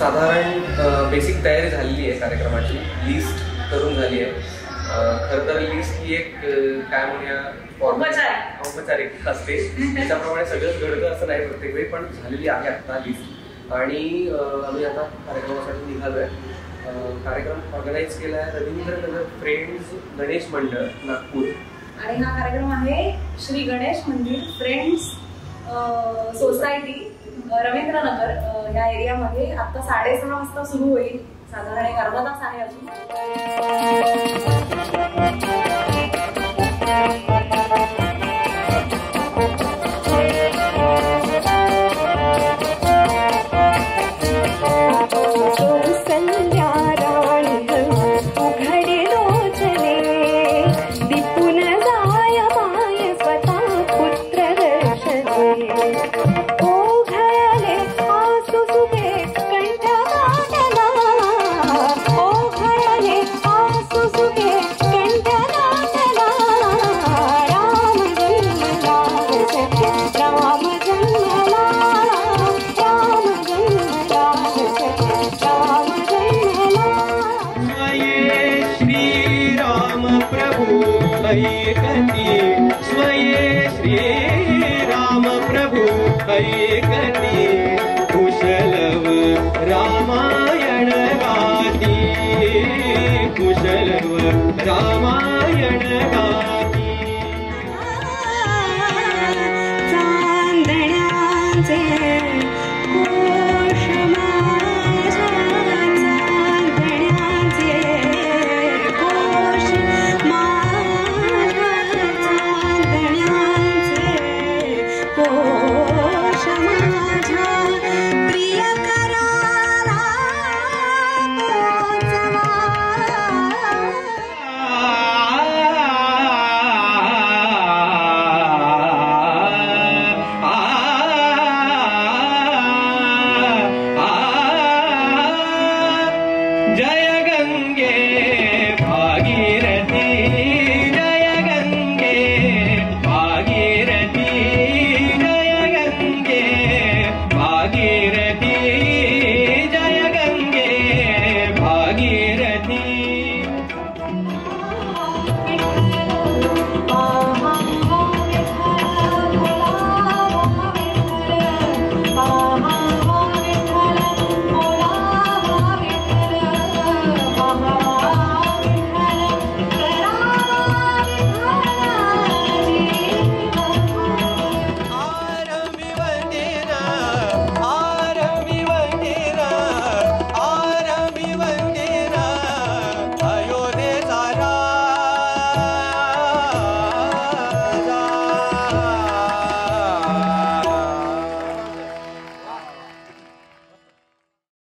साधारण बेसिक तयारी झालेली आहे कार्यक्रमाची. लिस्ट करून झाली आहे. खरं तर लिस्ट ही एक काय म्हणूया औपचारिक. असते. त्याच्याप्रमाणे सगळंच घडतं असं नाही प्रत्येक वेळी पण झालेली आहे आता लिस्ट आणि आम्ही आता कार्यक्रमासाठी निघालोय. अं, कार्यक्रम ऑर्गनाईज केला आहे रवींद्र नगर फ्रेंड्स गणेश मंडळ नागपूर. आणि हा कार्यक्रम आहे श्री गणेश मंदिर फ्रेंड्स सोसायटी रवींद्रनगर या एरियामध्ये आता साडेसहा वाजता सुरू होईल. साधारण एक अर्धा तास आहे अजून. स्वये श्रीये रामप्रभु पै गति कुशलव रामायण राजी कुशलव रामा